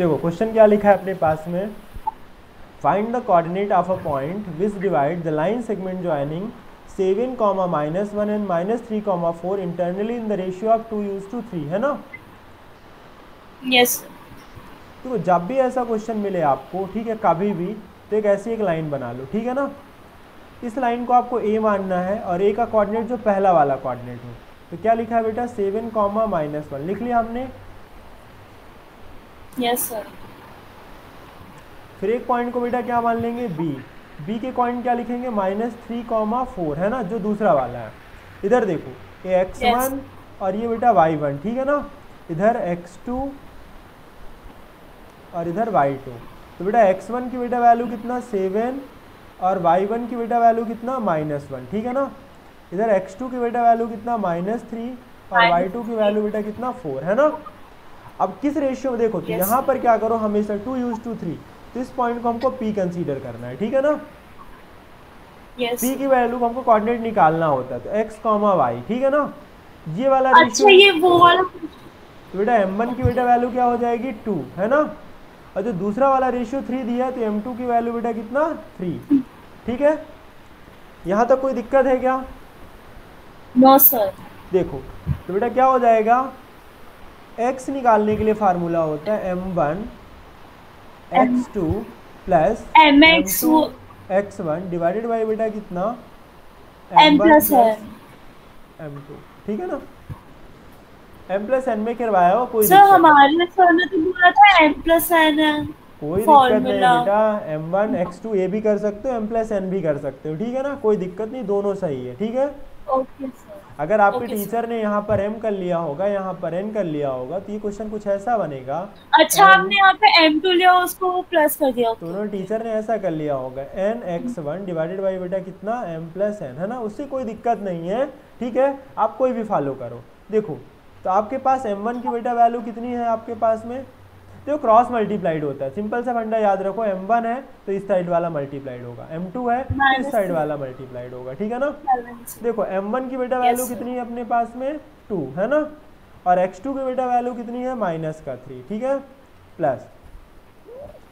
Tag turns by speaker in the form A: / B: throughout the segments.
A: देखो क्वेश्चन क्या लिखा है अपने पास में? Find the coordinate of a point which divide the line segment joining seven comma minus one and minus three comma four internally in the ratio of two is to three है ना?
B: Yes
A: देखो जब भी ऐसा question मिले आपको ठीक है कभी भी तो एक ऐसी एक लाइन बना लो ठीक है ना? इस लाइन को आपको ए मानना है और ए का कोऑर्डिनेट जो पहला वाला कोऑर्डिनेट हो। तो क्या लिखा है बेटा? सेवन कॉमा माइनस वन लिख लिया हमने।
B: यस सर
A: फिर एक पॉइंट को बेटा क्या मान लेंगे? बी बी के पॉइंट क्या लिखेंगे? माइनस थ्री कॉमा फोर है ना? जो दूसरा वाला है। इधर देखो ये एक्स
B: Yes.
A: वन और ये बेटा वाई वन ठीक है ना? इधर एक्स टू और इधर वाई टू तो बेटा एक्स वन की बेटा वैल्यू कितना? सेवन और वाई वन की बेटा वैल्यू कितना? माइनस वन ठीक है ना? इधर एक्स टू की बेटा वैल्यू कितना? माइनस थ्री और वाई टू की वैल्यू बेटा कितना? फोर है ना? अब किस रेशियो में देखो तो
B: Yes.
A: यहाँ पर क्या करो हमेशा टू यूज़ टू थ्री तो इस पॉइंट को हमको पी कंसीडर करना है ठीक है ना?
B: यस
A: पी की वैल्यू को हमको कोऑर्डिनेट निकालना होता है तो एक्स कॉमा वाई ठीक है ना? ये वाला
B: अच्छा ये वो वाला
A: तो बेटा एम वन की बेटा वैल्यू क्या हो जाएगी? टू है ना? और जो दूसरा वाला रेशियो थ्री दिया है तो एम टू की वैल्यू बेटा कितना? थ्री ठीक है? यहाँ तक कोई दिक्कत है क्या?
B: नो सर
A: देखो तो बेटा क्या हो जाएगा? X निकालने के लिए फार्मूला होता है m one x two plus
B: m x
A: x one divided by बेटा कितना?
B: एम प्लस
A: एम टू ठीक है ना? एम प्लस एन में करवाया हो कोई
B: सर हमारे सर ने तो बोला था एम प्लस एन है।
A: कोई दिक्कत नहीं बेटा। एम वन एक्स टू ए भी कर सकते हो एम प्लस एन भी कर सकते हो। ठीक है ना? कोई दिक्कत नहीं दोनों सही है। ठीक है?
B: ओके सर
A: अगर आपके
B: Okay,
A: टीचर ने यहाँ पर एम कर लिया होगा यहाँ पर एन कर लिया होगा तो ये क्वेश्चन कुछ ऐसा बनेगा।
B: अच्छा आपने यहाँ पे एम टू लिया उसको प्लस कर दिया।
A: तो उन्होंने टीचर ने ऐसा कर लिया होगा। N x one divided by बेटा कितना? एम प्लस एन है ना? उससे कोई दिक्कत नहीं है ठीक है? आप कोई भी फॉलो करो। देखो तो आपके पास एम वन की बेटा वैल्यू कितनी है आपके पास में? देखो क्रॉस मल्टीप्लाइड होता है। सिंपल सा फंडा याद रखो एम वन है तो इस साइड वाला मल्टीप्लाइड होगा। एम टू है तो इस साइड वाला मल्टीप्लाइड होगा ठीक है ना। देखो m1 की बेटा वैल्यू कितनी है अपने पास में? टू है ना? और x2 की बेटा वैल्यू कितनी है? माइनस का थ्री ठीक है? प्लस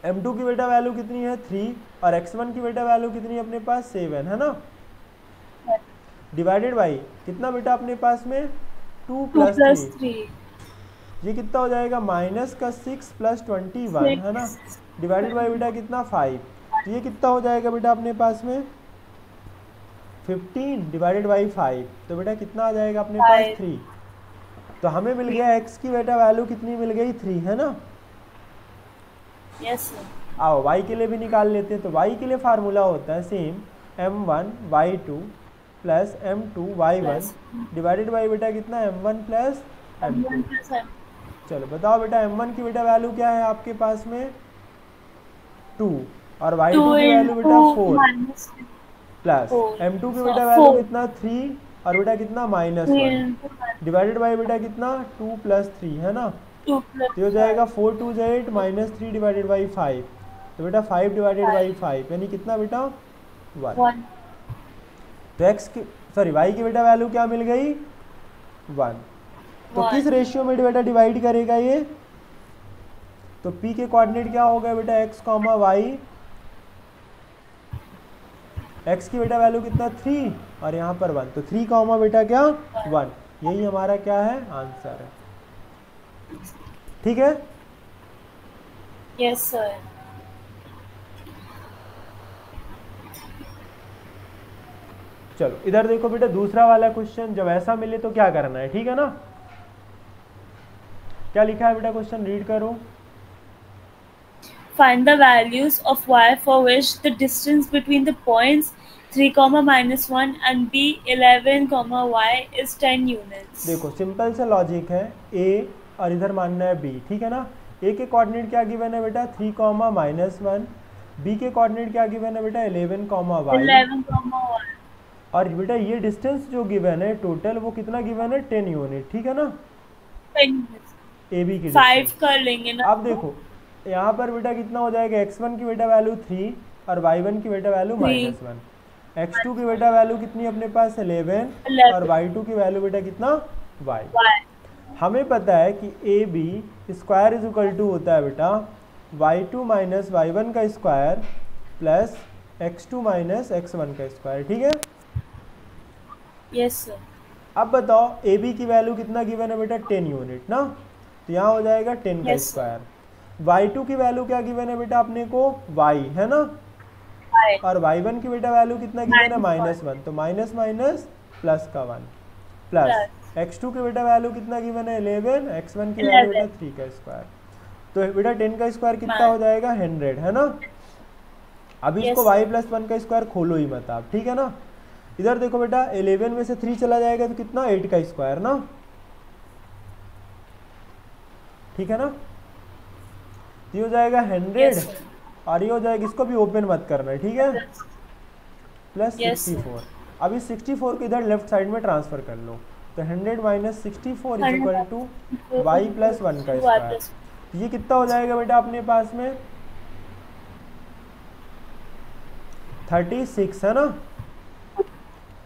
A: m2 की बेटा वैल्यू कितनी है? थ्री और x1 की बेटा वैल्यू कितनी है अपने पास? सेवन है ना? डिवाइडेड बाई कितना बेटा अपने पास में? टू
B: टू
A: प्लस थ्री ये कितना हो जाएगा? माइनस का सिक्स प्लस ट्वेंटी वन है ना? डिवाइडेड बाई बेटा कितना? फाइव। तो ये कितना हो जाएगा बेटा अपने पास में? Fifteen divided by five. तो बेटा कितना आ जाएगा अपने पास? थ्री। तो हमें मिल गया एक्स की बेटा वैल्यू कितनी मिल गई? थ्री है ना?
B: यस
A: आओ वाई के लिए भी निकाल लेते हैं। तो वाई के लिए फार्मूला होता है same. M one y two plus m two y one divided by बेटा कितना? M one plus m two चलो बताओ बेटा m1 की बेटा वैल्यू क्या है आपके पास में? टू और y2
B: टू
A: की वैल्यू बेटा फोर प्लस
B: four.
A: m2 की बेटा वैल्यू कितना? थ्री और बेटा कितना? माइनस वन डिवाइडेड बाई बेटा कितना? टू प्लस थ्री है ना? तो हो जाएगा फोर टू जो eight minus three divided by five तो बेटा फाइव डिवाइडेड बाई फाइव यानी कितना बेटा? वन
B: वन
A: तो x की सॉरी y की बेटा वैल्यू क्या मिल गई? वन तो किस रेशियो में बेटा डिवाइड करेगा ये? तो पी के कोऑर्डिनेट क्या होगा बेटा? एक्स कॉमा वाई एक्स की बेटा वैल्यू कितना? थ्री और यहाँ पर वन तो थ्री कॉमा बेटा क्या? वन यही हमारा क्या है? आंसर है। ठीक है?
B: यस सर
A: चलो इधर देखो बेटा दूसरा वाला क्वेश्चन जब ऐसा मिले तो क्या करना है? ठीक है ना? क्या लिखा है बेटा क्वेश्चन रीड करो।
B: Find the values of y for which the distance between the points 3 comma minus 1 and b 11 comma y is 10 units.
A: देखो सिंपल सा लॉजिक है। और इधर मानना है ठीक है ना? के कोऑर्डिनेट क्या गिवन है बेटा? के कोऑर्डिनेट क्या गिवन है बेटा? Eleven comma y
B: 11 comma y.
A: और बेटा ये डिस्टेंस जो गिवन है टोटल वो कितना गिवन है? टेन यूनिट ठीक है ना?
B: 10 units.
A: ए बी की
B: 5
A: distance।
B: कर लेंगे ना।
A: अब देखो यहाँ पर बेटा कितना हो जाएगा? X1 की बेटा वैल्यू थ्री और y1 की बेटा वैल्यू माइनस वन x2 की बेटा वैल्यू कितनी अपने पास? 11
B: 11.
A: और y2 की वैल्यू बेटा कितना? Y.
B: Y.
A: हमें पता है कि A B square is equal to होता है बेटा। Y two minus y one का square plus x two minus x one का स्क्वायर ठीक है?
B: यस सर
A: अब बताओ ए बी की वैल्यू कितना गिवन है बेटा? टेन यूनिट ना? तो यहाँ हो जाएगा टेन का
B: Yes,
A: स्क्वायर। वाई टू की वैल्यू क्या गिवन है बेटा अपने को? वाई है ना? और वाई वन की बेटा वैल्यू कितना गिवन है? माइनस वन तो माइनस माइनस प्लस का वन प्लस एक्स टू की बेटा वैल्यू कितना गिवन है? इलेवन एक्स वन की वैल्यू बेटा थ्री का स्क्वायर तो बेटा टेन का स्क्वायर कितना हो जाएगा? हंड्रेड है ना? अभी
B: Yes,
A: इसको वाई प्लस वन का स्क्वायर खोलो ही मत आप ठीक है ना? इधर देखो बेटा इलेवन में से थ्री चला जाएगा तो कितना? एट का स्क्वायर ना? ठीक है ना? ये हो जाएगा हंड्रेड और ये हो जाएगा इसको भी ओपन मत करना है? ठीक है प्लस सिक्सटी फोर अब इस सिक्सटी फोर को इधर लेफ़्ट साइड में ट्रांसफ़र कर लो। तो hundred minus sixty four is equal to y plus one का स्क्वायर ये कितना हो जाएगा बेटा अपने पास में? थर्टी सिक्स है ना?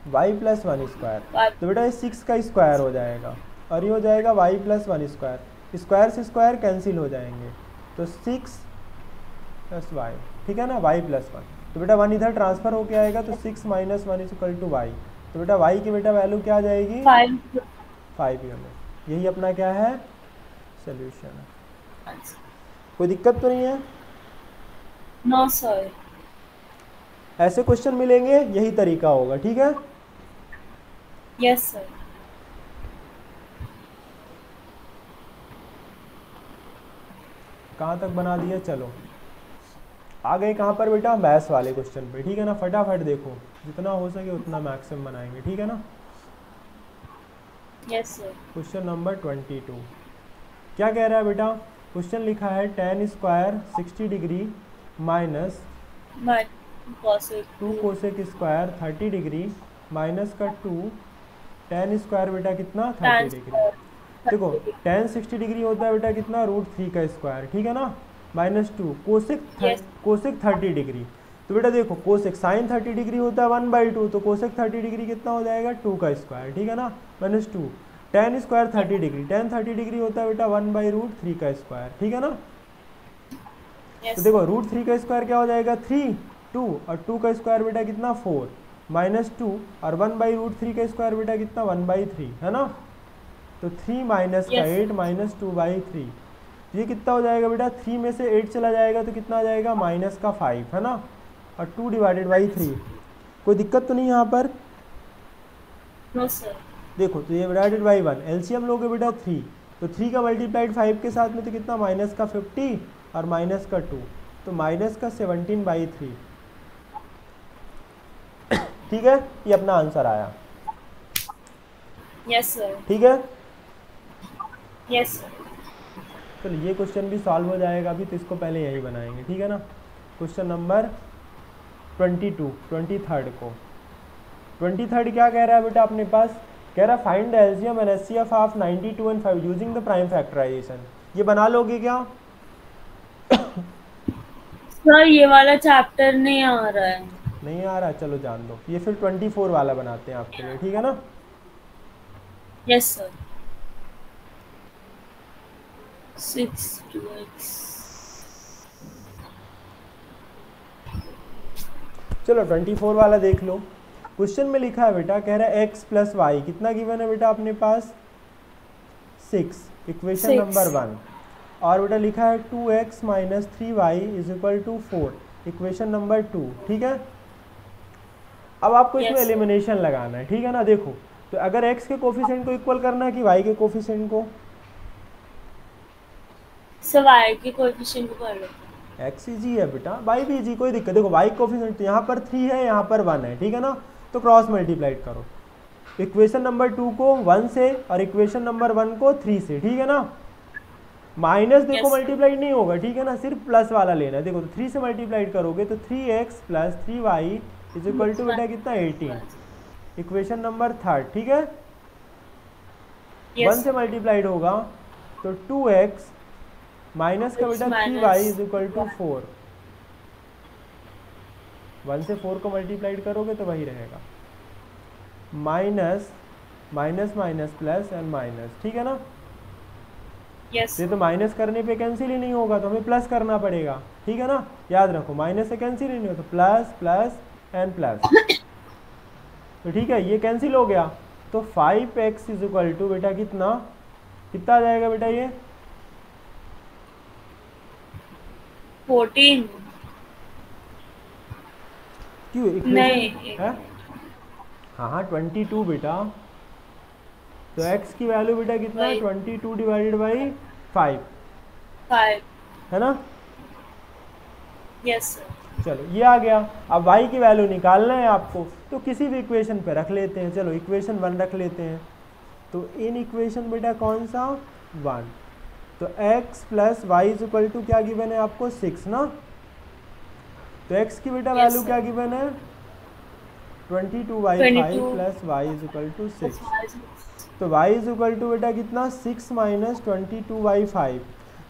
A: वाई प्लस वन स्क्वायर तो बेटा ये सिक्स का स्क्वायर हो जाएगा। और ये हो जाएगा y plus one square square से स्क्वायर कैंसिल हो जाएँगे। तो सिक्स प्लस वाई ठीक है ना? Y plus one. तो बेटा वन इधर ट्रांसफ़र होके आएगा तो six minus one is equal to y. तो बेटा वाई की बेटा वैल्यू क्या आ जाएगी? फाइव। यूनिट यही अपना क्या है? सोल्यूशन। है कोई दिक्कत तो नहीं है?
B: No sir.
A: ऐसे क्वेश्चन मिलेंगे यही तरीका होगा ठीक है?
B: Yes sir.
A: कहाँ तक बना दिया? चलो। आ गए कहाँ पर बेटा? मैथ्स वाले क्वेश्चन पे। ठीक है ना? फटाफट देखो। जितना हो सके उतना मैक्सिमम बनाएँगे। ठीक है ना?
B: Sir.
A: Question number twenty two क्या कह रहा है बेटा? क्वेश्चन लिखा है tan square sixty degree minus two cosec square thirty degree minus का टू टेन स्क्वायर बेटा कितना? थर्टी डिग्री देखो टेन सिक्सटी डिग्री होता है बेटा कितना? रूट थ्री का स्क्वायर ठीक है ना? Minus two
B: Yes.
A: Cosec thirty degree तो बेटा देखो कोसेक साइन थर्टी डिग्री होता है वन बाई टू तो कोसेक थर्टी डिग्री कितना हो जाएगा? टू का स्क्वायर ठीक है ना? Minus two tan square thirty degree tan thirty degree होता है बेटा वन बाई रूट थ्री का स्क्वायर ठीक है ना?
B: Yes.
A: तो देखो रूट थ्री का स्क्वायर क्या हो जाएगा? थ्री टू और टू का स्क्वायर बेटा कितना? फोर माइनस टू और वन बाई रूट थ्री का स्क्वायर बेटा कितना? वन बाई थ्री है ना? तो थ्री माइनस का eight minus two by three ये कितना हो जाएगा बेटा? थ्री में से एट चला जाएगा तो कितना आ जाएगा? माइनस का फाइव है ना? और टू डिवाइडेड बाई थ्री कोई दिक्कत तो नहीं यहाँ पर?
B: No
A: देखो तो ये डिवाइडेड बाई वन एलसीएम लोगे बेटा? थ्री तो थ्री का मल्टीप्लाइड फाइव के साथ में तो कितना? माइनस का फिफ्टी और माइनस का टू तो माइनस का सेवनटीन बाई थ्री ठीक है? ये अपना आंसर आया.
B: Yes sir.
A: ठीक है?
B: यस yes,
A: चलो ये क्वेश्चन भी सॉल्व हो जाएगा अभी तो इसको पहले यही बनाएँगे ठीक है ना? Question number twenty two twenty third को। ट्वेंटी थर्ड क्या कह रहा है बेटा अपने पास? कह रहा find the LCM and H C F of ninety two and five using the prime factorization ये बना लोगे क्या?
B: सर ये वाला चैप्टर नहीं आ रहा है।
A: नहीं आ रहा चलो जान दो। ये फिर ट्वेंटी फोर वाला बनाते हैं आपके लिए ठीक है ना?
B: यस yes, सर 6 2x
A: चलो 24 वाला देख लो। क्वेश्चन में लिखा है बेटा कह रहा है x प्लस वाई कितना गिवन है बेटा अपने पास? सिक्स इक्वेशन नंबर वन और बेटा लिखा है two x minus three y is equal to four equation number two ठीक है? अब आपको
B: yes.
A: इसमें एलिमिनेशन लगाना है। ठीक है ना? देखो तो अगर x के कोफिशेंट को इक्वल करना है कि y के कोफिशेंट को?
B: सर y के कोएफिशिएंट को कर लो
A: एक्स इजी है बेटा वाई भी इजी कोई दिक्कत देखो वाई कोफिशिएंट यहाँ पर थ्री है यहाँ पर वन है ठीक है ना? तो क्रॉस मल्टीप्लाइड करो। इक्वेशन नंबर टू को वन से और इक्वेशन नंबर वन को थ्री से ठीक है ना? माइनस देखो. मल्टीप्लाइड नहीं होगा ठीक है ना? सिर्फ़ प्लस वाला लेना है। देखो तो थ्री से मल्टीप्लाइड करोगे तो three x plus three y is equal to बेटा कितना? एटीन इक्वेशन नंबर थर्ड ठीक है? वन
B: yes
A: से मल्टीप्लाइड होगा तो टू एक्स माइनस का बेटा three y is equal to four. One से फोर को मल्टीप्लाइड करोगे तो वही रहेगा। Minus minus minus plus and minus. ठीक है ना?
B: Yes
A: ये तो माइनस करने पे कैंसिल ही नहीं होगा तो हमें प्लस करना पड़ेगा। ठीक है ना? याद रखो माइनस से कैंसिल ही नहीं होता प्लस प्लस एंड प्लस। तो ठीक है ये कैंसिल हो गया। तो five x is equal to बेटा कितना? कितना आ जाएगा बेटा ये?
B: 14
A: क्यों
B: नहीं।
A: है? हाँ ट्वेंटी टू बेटा। तो x की वैल्यू बेटा कितना है। Twenty two divided by five
B: 5
A: है ना?
B: Yes
A: चलो ये आ गया। अब y की वैल्यू निकालना है आपको। तो किसी भी इक्वेशन पे रख लेते हैं। चलो इक्वेशन वन रख लेते हैं। तो इन इक्वेशन बेटा कौन सा? वन तो x plus y is equal to क्या गिवन है आपको? सिक्स ना? तो x की बेटा वैल्यू
B: sir.
A: क्या गिवन है? Twenty two
B: 22
A: five plus y is equal to six तो y इज़ इक्वल टू बेटा कितना? Six minus twenty two by five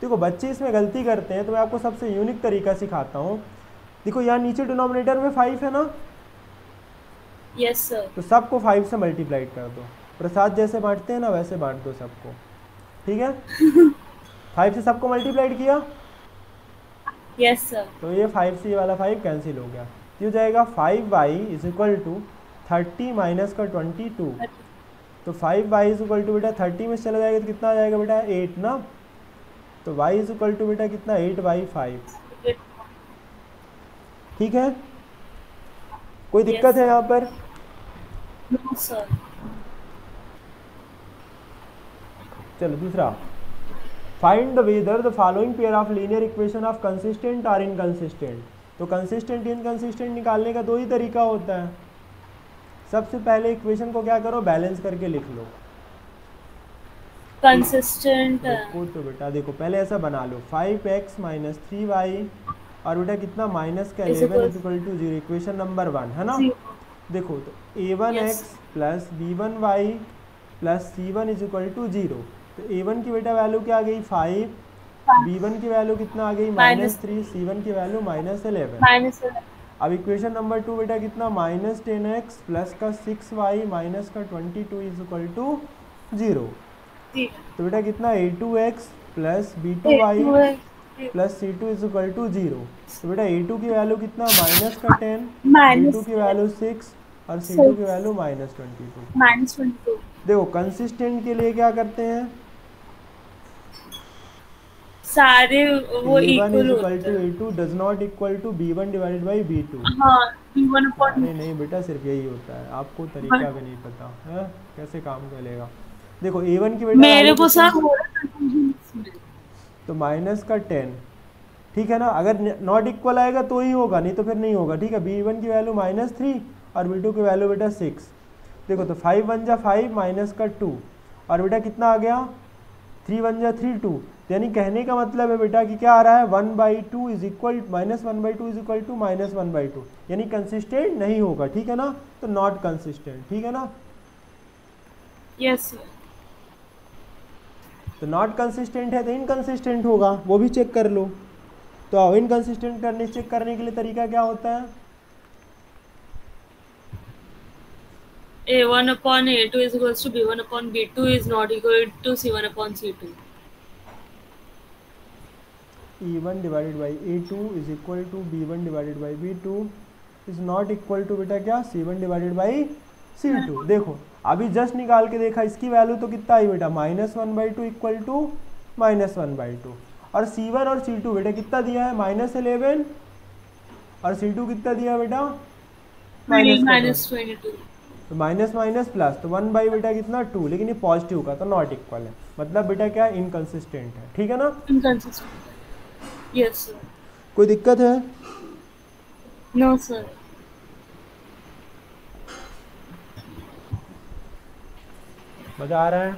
A: देखो बच्चे इसमें गलती करते हैं तो मैं आपको सबसे यूनिक तरीका सिखाता हूँ। देखो यहाँ नीचे डिनोमिनेटर में फाइव है ना?
B: Yes sir.
A: तो सबको फाइव से मल्टीप्लाइड कर दो। प्रसाद जैसे बांटते हैं ना वैसे बांट दो सबको। ठीक है? फाइव से सबको मल्टीप्लाइड किया?
B: Yes sir.
A: तो ये फाइव से ये वाला फाइव कैंसिल हो गया। ये जाएगा five y is equal to thirty minus का ट्वेंटी टू तो five y is equal to बेटा थर्टी में चला जाएगा तो कितना आ जाएगा बेटा एट ना? तो वाई इज़ इक्वल टू बेटा कितना? एट बाई फाइव ठीक है? कोई दिक्कत yes, है यहाँ पर?
B: No
A: चलो दूसरा। Find whether the following pair of linear equation of consistent और इनकंसिस्टेंट तो कंसिस्टेंट इनकंसिस्टेंट निकालने का दो ही तरीका होता है। सबसे पहले इक्वेशन को क्या करो? बैलेंस करके लिख लो।
B: Uh,
A: तो बेटा देखो पहले ऐसा बना लो। Five x minus three y और बेटा कितना? माइनस का eleven is equal to zero equation number one है ना? देखो तो a one x plus b one y plus c one is equal to zero तो ए वन की बेटा वैल्यू क्या आ गई? फाइव बी वन की वैल्यू कितना आ गई? माइनस थ्री सी वन की वैल्यू माइनस इलेवन
B: minus 11.
A: अब इक्वेशन नंबर टू बेटा कितना? माइनस टेन एक्स प्लस का सिक्स वाई माइनस का twenty two is equal to zero तो बेटा कितना? A two x plus b two y. Plus c two is equal to zero तो बेटा ए टू की वैल्यू कितना? माइनस का टेन बी टू की वैल्यू सिक्स और सी टू की value minus twenty two
B: minus 22.
A: देखो कंसिस्टेंट के लिए क्या करते हैं?
B: सारे वो इक्वल होते
A: टू
B: हैं।
A: A two does not equal to b one divided by b two
B: हाँ b1 upon
A: नहीं नहीं बेटा सिर्फ़ यही होता है। आपको तरीका भी नहीं पता है? कैसे काम चलेगा? देखो ए वन की बेटा
B: मेरे को सर हो रहा
A: तो माइनस का टेन ठीक है ना? अगर नॉट इक्वल आएगा तो ही होगा नहीं तो फिर नहीं होगा ठीक है? बी वन की वैल्यू माइनस थ्री और बी टू की वैल्यू बेटा सिक्स देखो तो फाइव वन जा फाइव माइनस का टू और बेटा कितना आ गया? थ्री वन जा थ्री टू यानी कहने का मतलब है बेटा कि क्या आ रहा है? One by two is equal minus one by two is equal to minus one by two. यानी कंसिस्टेंट नहीं होगा ठीक है ना? तो नॉट कंसिस्टेंट ठीक है ना?
B: यस yes
A: तो नॉट कंसिस्टेंट है तो इनकंसिस्टेंट होगा वो भी चेक कर लो। तो आओ इनकंसिस्टेंट करने चेक करने के लिए तरीका क्या होता है?
B: A1 upon a2 is equals to b1 upon b2 is not equal to c1 upon c2
A: a one divided by a two is equal to b one divided by b two is not equal to बेटा क्या? C one divided by c two देखो अभी just निकाल के देखा इसकी value तो कितना आई बेटा? Minus one by two equal to minus one by two और सी वन और सी टू बेटा कितना दिया है? माइनस इलेवन और सी टू कितना दिया बेटा? Minus का
B: minus 22
A: तो माइनस माइनस प्लस तो वन बाई बेटा कितना? टू लेकिन ये पॉजिटिव का तो नॉट इक्वल है। मतलब बेटा क्या? इनकंसिस्टेंट है। ठीक है ना?
B: Inconsistent.
A: कोई दिक्कत है?
B: No sir.
A: मज़ा आ रहा है?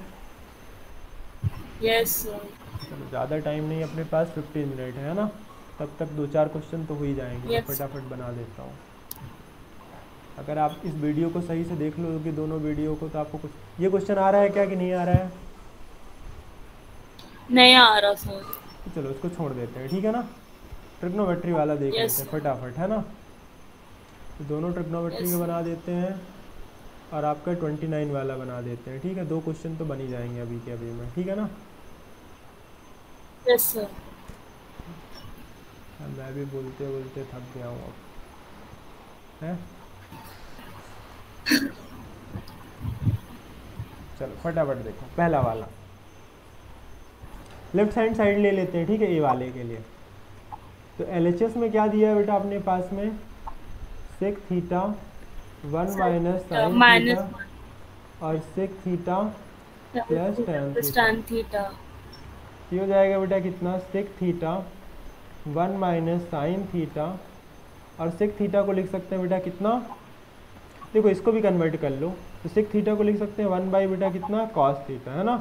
B: Yes sir.
A: चलो ज़्यादा टाइम नहीं अपने पास फिफ्टीन मिनट है ना? तब तक दो चार क्वेश्चन तो हो ही जाएँगे।
B: Yes.
A: फटाफट बना देता हूँ। अगर आप इस वीडियो को सही से देख लोगे दोनों वीडियो को तो आपको कुछ ये क्वेश्चन आ रहा है क्या कि नहीं आ रहा है?
B: नहीं आ रहा सर
A: तो चलो इसको छोड़ देते हैं ठीक है ना? ट्रिग्नोमेट्री वाला देख
B: Yes.
A: लेते हैं फटाफट है ना? तो दोनों ट्रिग्नोमेट्री
B: Yes.
A: के बना देते हैं और आपका ट्वेंटी नाइन वाला बना देते हैं ठीक है? दो क्वेश्चन तो बन ही जाएँगे अभी के अभी में ठीक है ना?
B: यस सर
A: मैं भी बोलते बोलते थक गया हूँ अब है? चलो फटाफट देखो पहला वाला। लेफ़्ट हैंड साइड ले लेते हैं ठीक है ए वाले के लिए। तो एलएचएस में क्या दिया है बेटा अपने पास में? Sec theta one minus sine और sec theta plus ten theta ये हो जाएगा बेटा कितना? Sec theta one minus sine theta और सेक थीटा को लिख सकते हैं बेटा कितना? देखो इसको भी कन्वर्ट कर लो। तो सेक थीटा को लिख सकते हैं वन बाई बेटा कितना? कॉस थीटा है ना?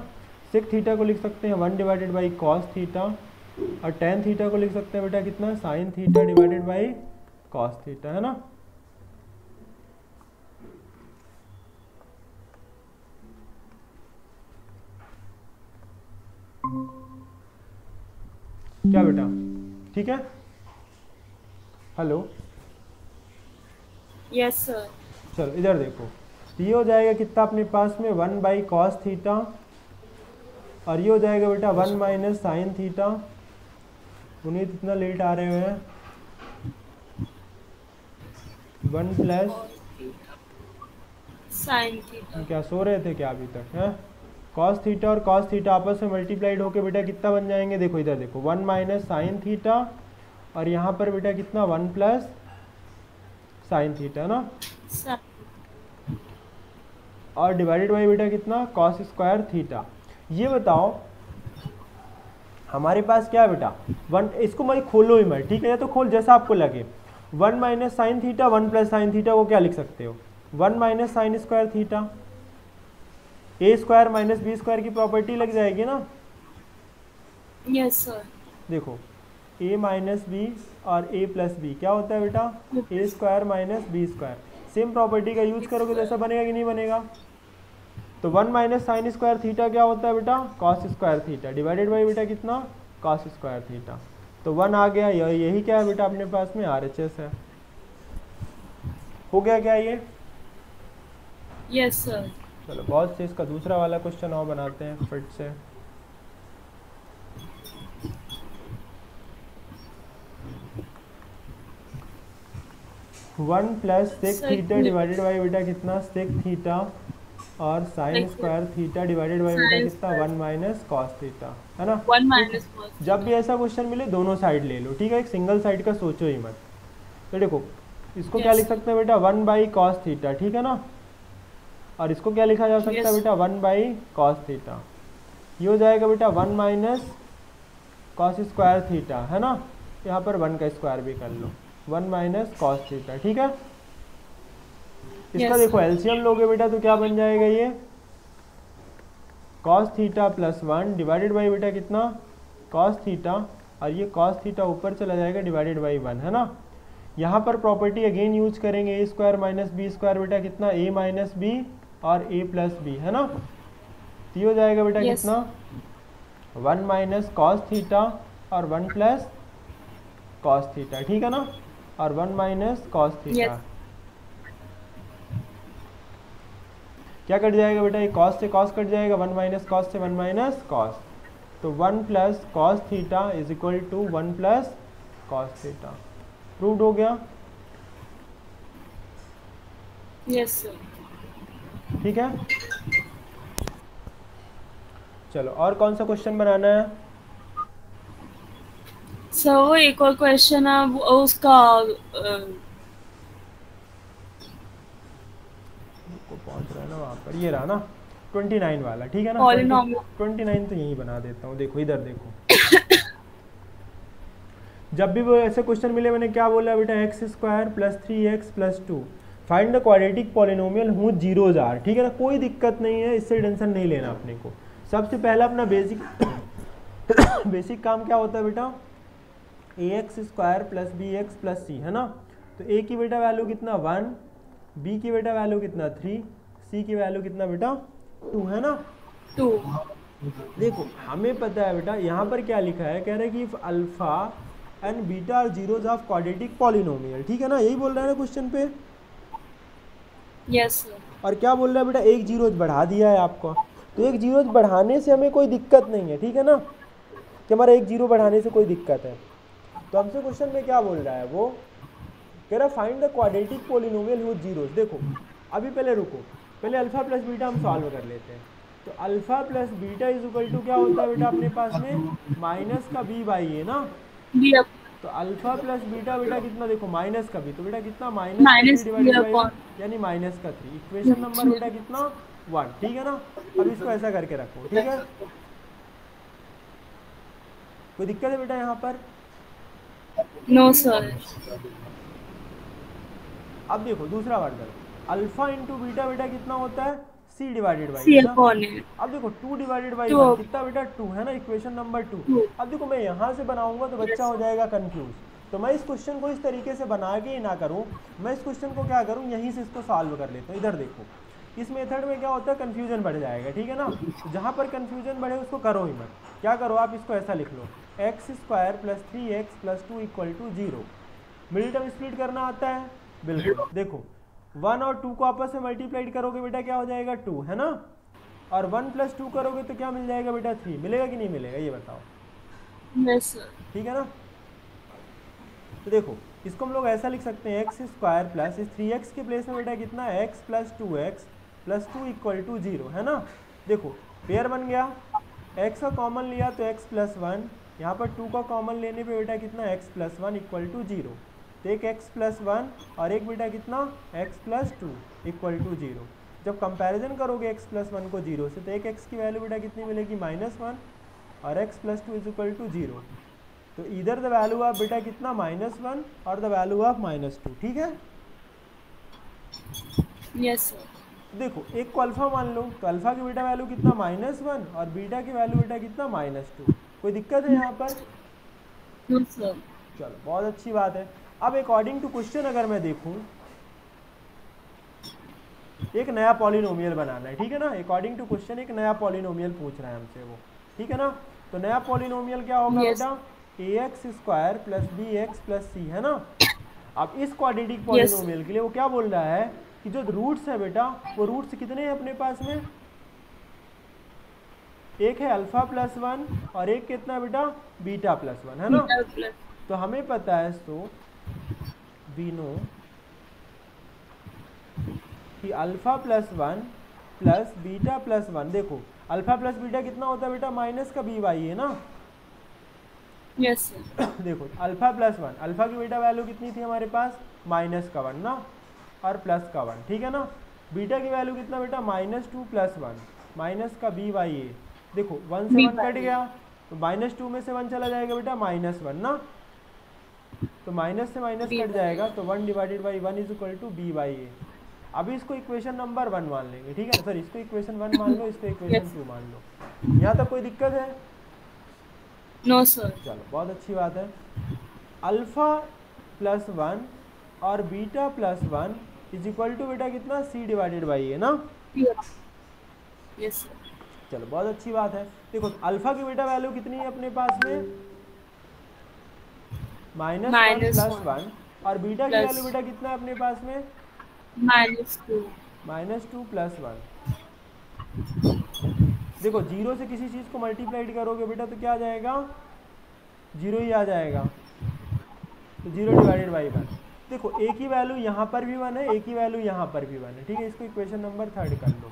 A: सेक थीटा को लिख सकते हैं one divided by cos theta और टेन थीटा को लिख सकते हैं बेटा कितना? Sine theta divided by cos theta है ना? क्या बेटा? ठीक है? हेलो
B: यस सर
A: चलो इधर देखो। ये हो जाएगा कितना अपने पास में? वन बाई कॉस थीटा और ये हो जाएगा बेटा वन माइनस साइन थीटा। उन्हें इतना लेट आ रहे हैं वन प्लस
B: साइन थीटा।
A: क्या सो रहे थे क्या अभी तक है? कॉस थीटा और कॉस थीटा आपस में मल्टीप्लाइड होके बेटा कितना बन जाएँगे? देखो इधर देखो वन माइनस साइन थीटा और यहाँ पर बेटा कितना? वन प्लस साइन थीटा ना? और डिवाइडेड बाई बेटा कितना? Cos square theta. ये बताओ हमारे पास क्या है बेटा? वन इसको मैं खोलो ही मैं ठीक है? या तो खोल जैसा आपको लगे। One minus sine theta one plus sine theta को क्या लिख सकते हो? One minus sine square theta. A square minus B square की प्रॉपर्टी लग जाएगी ना?
B: यस yes, सर
A: देखो ए माइनस बी और ए प्लस बी क्या होता है बेटा? A square minus B square. Same property का यूज़ करोगे तो ऐसा बनेगा कि नहीं बनेगा? तो one minus sine square theta क्या होता है बेटा? Cos square theta. Divided by बेटा कितना? Cos square theta. तो वन आ गया यही क्या है बेटा अपने पास में? आर एच एस है। हो गया क्या ये?
B: यस सर
A: चलो बहुत से इसका दूसरा वाला क्वेश्चन और बनाते हैं फिट से। One plus sec theta divided by बेटा कितना? Sec theta. और sine square theta divided by बेटा कितना? वन माइनस कॉस थीटा है ना?
B: वन माइनस
A: जब भी ऐसा क्वेश्चन मिले दोनों साइड ले लो ठीक है? एक सिंगल साइड का सोचो ही मत। तो देखो इसको yes. क्या लिख सकते हैं बेटा? वन बाई कॉस थीटा ठीक है ना? और इसको क्या लिखा जा सकता है बेटा? वन बाई कॉस थीटा ये हो जाएगा बेटा one minus cos square theta है ना? यहाँ पर वन का स्क्वायर भी कर लो। वन माइनस कॉस थीटा ठीक है? इसका देखो एल्सियम लोगे बेटा तो क्या बन जाएगा ये? Cos theta plus one divided by बेटा कितना? कॉस थीटा और ये कॉस थीटा ऊपर चला जाएगा डिवाइडेड बाई वन है ना? यहाँ पर प्रॉपर्टी अगेन यूज़ करेंगे A square minus B square बेटा कितना? ए माइनस बी और ए प्लस बी है ना? तो ये हो जाएगा बेटा yes. कितना? वन माइनस कॉस थीटा और वन प्लस कॉस थीटा ठीक है ना? और वन माइनस कॉस थीटा क्या कट जाएगा बेटा? ये कॉस से कॉस कट जाएगा वन माइनस कॉस से वन माइनस कॉस तो one plus cos theta is equal to one plus cos theta proved हो गया?
B: यस सर
A: ठीक है? चलो और कौन सा क्वेश्चन बनाना है?
B: सर वो एक और क्वेश्चन है उसका
A: पहुँच रहा है ना वहाँ पर ये रहा ना ट्वेंटी नाइन वाला ठीक है ना? ट्वेंटी नाइन तो यही बना देता हूँ देखो इधर देखो। जब भी वो ऐसे क्वेश्चन मिले मैंने क्या बोला बेटा X square plus three X plus two find the quadratic polynomial whose zeroes are ठीक है ना? कोई दिक्कत नहीं है इससे टेंशन नहीं लेना अपने को। सबसे पहला अपना बेसिक बेसिक काम क्या होता है बेटा? A X square plus B X plus C है ना? तो ए की बेटा वैल्यू कितना? वन बी की बेटा वैल्यू कितना? थ्री सी की वैल्यू कितना बेटा? टू है ना?
B: टू
A: देखो हमें पता है बेटा यहाँ पर क्या लिखा है? कह रहे हैं कि alpha and beta are zeroes of quadratic polynomial ठीक है ना? यही बोल रहा है ना क्वेश्चन पे?
B: यस
A: और क्या बोल रहा है बेटा? एक ज़ीरो बढ़ा दिया है आपको। तो एक ज़ीरो बढ़ाने से हमें कोई दिक्कत नहीं है ठीक है ना? कि हमारा एक ज़ीरो बढ़ाने से कोई दिक्कत है। तो हमसे क्वेश्चन में क्या बोल रहा है वो? कह रहा find the quadratic polynomial with zeroes देखो अभी पहले रुको। पहले अल्फ़ा प्लस बीटा हम सॉल्व कर लेते हैं। तो alpha plus beta is equal to क्या होता है बेटा अपने पास में? माइनस का बी बाई है ना? तो अल्फ़ा प्लस बीटा बेटा कितना देखो? माइनस का भी तो बेटा कितना? माइनस यानी माइनस का थ्री इक्वेशन नंबर बेटा कितना? वन ठीक है ना? अब इसको ऐसा करके रखो। ठीक है? कोई दिक्कत है बेटा यहाँ पर?
B: नो सर
A: अब देखो दूसरा वर्ड अल्फ़ा इंटू बीटा बेटा कितना होता है? सी डिवाइडेड बाई
B: है
A: अब देखो टू डिवाइडेड बाई कितना बेटा? टू है ना? इक्वेशन नंबर टू अब देखो मैं यहाँ से बनाऊँगा तो बच्चा हो जाएगा कंफ्यूज तो मैं इस क्वेश्चन को इस तरीके से बना के ही ना करूँ। मैं इस क्वेश्चन को क्या करूँ? यहीं से इसको सॉल्व कर लेता हूँ। इधर देखो। इस मेथड में क्या होता है? कन्फ्यूज़न बढ़ जाएगा ठीक है ना? जहाँ पर कन्फ्यूज़न बढ़े उसको करो ही मत। क्या करो? आप इसको ऐसा लिख लो। X square plus three X plus two equal to zero middle term split करना आता है? बिल्कुल। देखो वन और टू को आपस में मल्टीप्लाइड करोगे बेटा क्या हो जाएगा? टू है ना? और वन प्लस टू करोगे तो क्या मिल जाएगा बेटा? थ्री मिलेगा कि नहीं मिलेगा? ये बताओ। ठीक है ना? तो देखो इसको हम लोग ऐसा लिख सकते हैं एक्स स्क्वायर प्लस इस थ्री एक्स के प्लेस में बेटा कितना X plus two X plus two equal to zero है ना? देखो पेयर बन गया। एक्स का कॉमन लिया तो एक्स प्लस वन यहाँ पर टू का कॉमन लेने पे बेटा कितना? X plus one equal to zero एक एक्स प्लस वन और एक बेटा कितना? X plus two equal to zero जब कंपैरिजन करोगे एक्स प्लस वन को ज़ीरो से तो एक एक्स की वैल्यू बेटा कितनी मिलेगी? माइनस वन और X plus two is equal to zero तो इधर द वैल्यू ऑफ़ बेटा कितना? माइनस वन और the value of minus two ठीक है?
B: यस सर
A: देखो एक को अल्फ़ा मान लो. तो अल्फ़ा की बेटा वैल्यू कितना? माइनस वन और बीटा की वैल्यू बेटा कितना? माइनस टू कोई दिक्कत है यहाँ पर?
B: सर
A: चलो बहुत अच्छी बात है. अब अकॉर्डिंग टू क्वेश्चन अगर मैं देखूँ एक नया पॉलिनोमियल बनाना है ठीक है ना? अकॉर्डिंग टू क्वेश्चन एक नया पॉलिनोमियल पूछ रहा है हमसे वो ठीक है ना? तो नया पॉलिनोमियल क्या होगा. बेटा? A X square plus B X plus C है ना? अब इस क्वाड्रेटिक पॉलिनोमियल yes. के लिए वो क्या बोल रहा है कि जो रूट्स है बेटा वो रूट्स कितने हैं अपने पास में? एक है अल्फ़ा प्लस वन और एक कितना बेटा? बीटा प्लस वन है ना? तो हमें पता है तो वी नो कि alpha plus one plus beta plus one देखो अल्फ़ा प्लस बीटा कितना होता है बेटा? माइनस का बी वाई है ना?
B: यस सर
A: देखो अल्फ़ा प्लस वन अल्फ़ा की बेटा वैल्यू कितनी थी हमारे पास? माइनस का वन ना? और प्लस का वन ठीक है ना? बीटा की वैल्यू कितना बेटा? Minus two plus one minus का बी वाई ए देखो वन से वन कट गया तो माइनस टू में से वन चला जाएगा बेटा माइनस वन ना? तो माइनस से माइनस कट जाएगा तो one divided by one is equal to B by A अभी इसको इक्वेशन नंबर वन मान लेंगे ठीक है? सर इसको इक्वेशन वन मान लो इसको इक्वेशन टू मान लो। यहाँ तक कोई दिक्कत है?
B: नो सर
A: चलो बहुत अच्छी बात है। अल्फ़ा प्लस वन और beta plus one is equal to बेटा कितना? सी डिवाइडेड बाई है ना?
B: यस
A: चलो बहुत अच्छी बात है। देखो अल्फ़ा की बेटा वैल्यू कितनी है अपने पास में? माइनस प्लस वन और बीटा की वैल्यू बेटा कितना है अपने पास में?
B: Minus two.
A: Minus two plus one. देखो ज़ीरो से किसी चीज़ को मल्टीप्लाइड करोगे बेटा तो क्या आ जाएगा? ज़ीरो ही आ जाएगा। तो ज़ीरो डिवाइडेड बाई वन देखो एक ही वैल्यू यहाँ पर भी वन है एक ही वैल्यू यहाँ पर भी वन है। ठीक है इसको इक्वेशन नंबर थर्ड कर लो।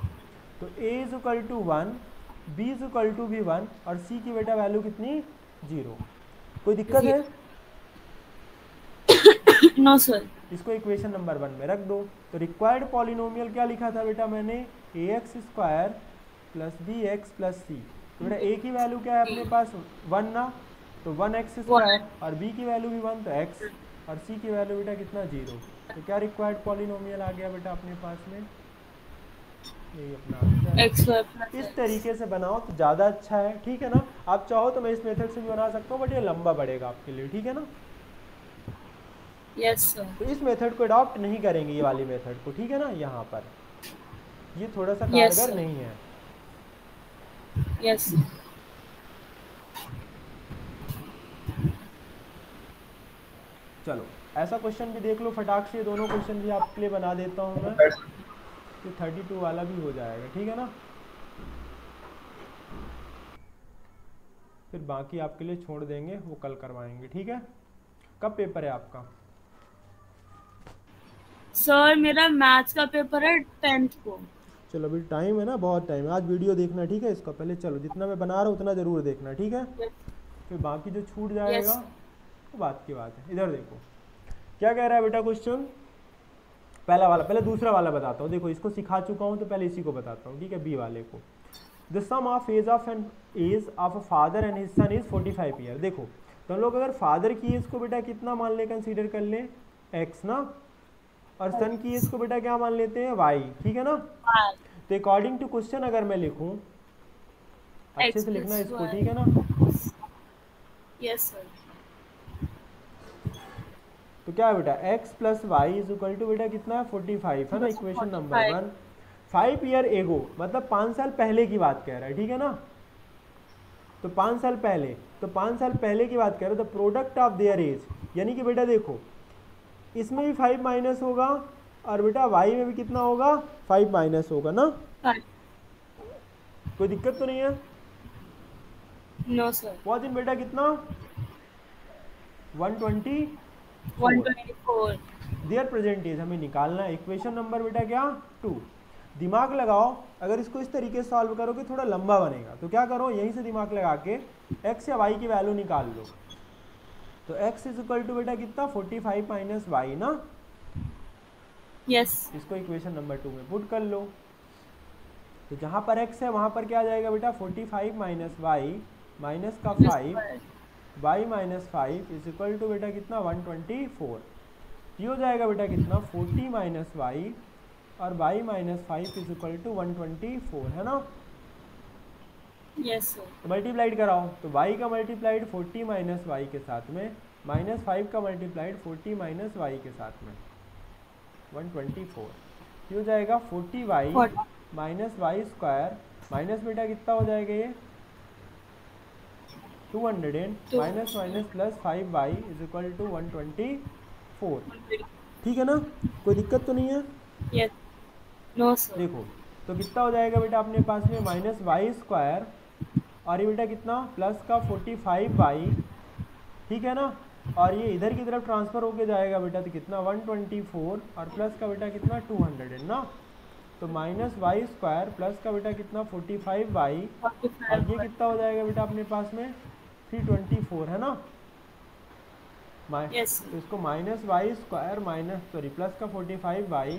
A: तो A is equal to one B is equal to भी वन और सी की बेटा वैल्यू कितनी? ज़ीरो। कोई दिक्कत है?
B: नो सर
A: इसको इक्वेशन नंबर वन में रख दो। तो रिक्वायर्ड पॉलिनोमियल क्या लिखा था बेटा मैंने? A X square plus B X plus C तो बेटा ए की वैल्यू क्या है अपने पास? वन ना? तो वन एक्स स्क्वायर और बी की वैल्यू भी वन तो एक्स और सी की वैल्यू बेटा कितना? ज़ीरो तो क्या रिक्वायर्ड पॉलिनोमियल आ गया बेटा अपने पास में? यही अपना इस तरीके से बनाओ तो ज़्यादा अच्छा है। ठीक है ना? आप चाहो तो मैं इस मेथड से भी बना सकता हूँ बट ये लंबा पड़ेगा आपके लिए। ठीक है ना?
B: यस सर
A: तो इस मेथड को अडॉप्ट नहीं करेंगे ये वाली मेथड को ठीक है ना? यहाँ पर। ये थोड़ा सा
B: Yes,
A: कारगर
B: sir.
A: नहीं है।
B: यस
A: चलो ऐसा क्वेश्चन भी देख लो फटाक से दोनों क्वेश्चन भी आपके लिए बना देता हूँ मैं। तो थर्टी टू वाला भी हो जाएगा ठीक है ना? फिर बाकी आपके लिए छोड़ देंगे वो कल करवाएँगे ठीक है? कब पेपर है आपका?
B: सर मेरा मैथ्स का पेपर है टेंथ को।
A: चलो अभी टाइम है ना बहुत टाइम है। आज वीडियो देखना ठीक है इसका? पहले चलो जितना मैं बना रहा हूँ उतना ज़रूर देखना ठीक है? फिर बाकी जो छूट जाएगा yes. वो बात की बात है। इधर देखो। क्या कह रहा है बेटा क्वेश्चन पहला वाला पहले दूसरा वाला बताता हूँ। देखो इसको सिखा चुका हूँ तो पहले इसी को बताता हूँ ठीक है? बी वाले को। The sum of age of an age of a father and his son is forty five year देखो तो हम लोग अगर फादर की एज को बेटा कितना मान ले कंसीडर कर ले एक्स ना? और सन की एज को बेटा क्या मान लेते हैं? वाई ठीक है ना? तो अकॉर्डिंग टू क्वेश्चन अगर मैं लिखूं अच्छे से लिखना इसको ठीक है ना?
B: यस सर
A: तो क्या है बेटा? X plus Y is equal to बेटा कितना है? 45 है ना? Equation number one five year ago मतलब पाँच साल पहले की बात कह रहा है ठीक है ना? तो पाँच साल पहले तो पाँच साल पहले की बात कह रहे हो the product of their age यानी कि बेटा देखो इसमें भी फाइव माइनस होगा और बेटा वाई में भी कितना होगा? फाइव माइनस होगा ना? कोई दिक्कत तो नहीं है?
B: नो सर
A: बहुत दिन बेटा कितना? 120
B: 124
A: देयर प्रेजेंट एज हमें निकालना है। इक्वेशन नंबर बेटा क्या? टू दिमाग लगाओ अगर इसको इस तरीके से सॉल्व करोगे थोड़ा लंबा बनेगा। तो क्या करो यहीं से दिमाग लगा के एक्स या वाई की वैल्यू निकाल लो। तो x इज़ इक्वल टू बेटा कितना? 45 फाइव माइनस वाई ना?
B: Yes yes.
A: इसको इक्वेशन नंबर टू में पुट कर लो। तो जहाँ पर x है वहाँ पर क्या आ जाएगा बेटा? 45 फाइव माइनस वाई माइनस का five Y minus five is equal to बेटा कितना? 124 ये हो जाएगा बेटा कितना? 40 माइनस वाई और y minus five is equal to one twenty है ना?
B: यस
A: तो मल्टीप्लाइड कराओ तो वाई का मल्टीप्लाइड 40 माइनस वाई के साथ में माइनस फाइव का मल्टीप्लाइड 40 माइनस वाई के साथ में। 124 ये हो जाएगा 40 Y minus Y square minus बेटा कितना हो जाएगा ये? 200 and minus minus plus five Y is equal to one twenty four ठीक है ना? कोई दिक्कत तो नहीं है?
B: यस नो सर
A: देखो तो कितना हो जाएगा बेटा अपने पास में? माइनस वाई स्क्वायर और ये बेटा कितना? प्लस का फोर्टी फाइव वाई ठीक है ना? और ये इधर की तरफ़ ट्रांसफ़र होके जाएगा बेटा तो कितना? वन ट्वेंटी फोर और प्लस का बेटा कितना? टू हंड्रेड है ना? तो माइनस वाई स्क्वायर प्लस का बेटा कितना? फोर्टी फाइव वाई और ये कितना हो जाएगा बेटा अपने पास में? थ्री ट्वेंटी फोर है ना?
B: Yes.
A: तो इसको minus Y square minus sorry plus का forty five Y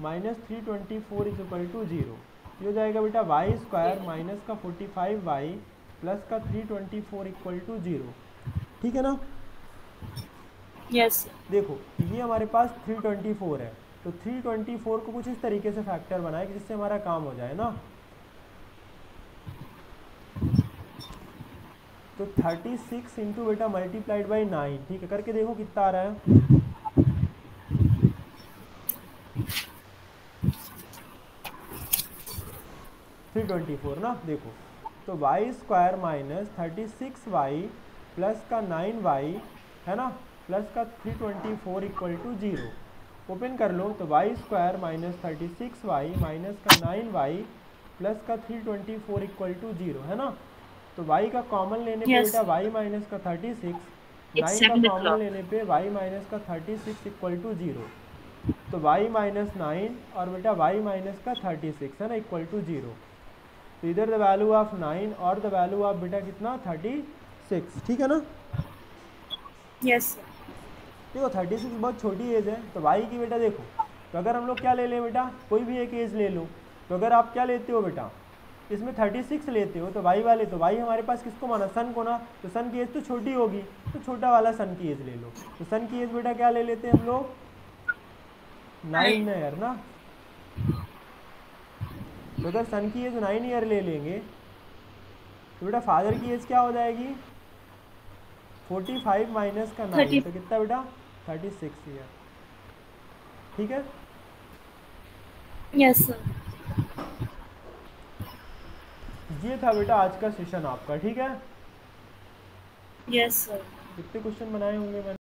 A: minus three twenty four is equal to zero. ये हो जाएगा बेटा वाई स्क्वायर माइनस का फोर्टी फाइव वाई प्लस का three twenty four equal to zero ठीक है ना?
B: यस
A: देखो ये हमारे पास थ्री ट्वेंटी फोर है। तो थ्री ट्वेंटी फोर को कुछ इस तरीके से फैक्टर बनाए कि जिससे हमारा काम हो जाए ना। तो थर्टी सिक्स इंटू बेटा मल्टीप्लाइड बाई नाइन ठीक है? करके देखो कितना आ रहा है। थ्री ट्वेंटी फोर ना देखो। तो Y square minus thirty six Y plus का नाइन वाई है ना? प्लस का three twenty four equal to zero open कर लो तो Y square minus thirty six Y minus का नाइन वाई प्लस का three twenty four equal to zero है ना? तो y का कॉमन लेने पे बेटा y माइनस का थर्टी सिक्स नाइन का कॉमन लेने पे y माइनस का thirty six equal to zero तो y माइनस नाइन और बेटा y माइनस का थर्टी सिक्स है ना? इक्वल टू ज़ीरो तो इधर द वैल्यू ऑफ़ नाइन और द वैल्यू ऑफ़ बेटा कितना? थर्टी सिक्स ठीक है ना?
B: यस
A: देखो थर्टी सिक्स बहुत छोटी एज है तो y की बेटा देखो। तो अगर हम लोग क्या ले लें बेटा? कोई भी एक एज ले लो। तो अगर आप क्या लेते हो बेटा? इसमें थर्टी सिक्स लेते हो तो y वाले तो y हमारे पास किसको माना? सन को ना? तो सन की एज तो छोटी होगी तो छोटा वाला सन की एज ले लो। तो सन की एज बेटा क्या ले लेते हैं हम लोग? नाइन है यार ना? तो अगर सन की एज नाइन ईयर ले लेंगे। तो बेटा फादर की एज क्या हो जाएगी? फोर्टी फाइव माइनस का नाइन तो कितना बेटा? थर्टी सिक्स ईयर ठीक है?
B: यस सर
A: ये था बेटा आज का सेशन आपका ठीक है?
B: यस सर
A: कितने क्वेश्चन बनाए होंगे मैंने?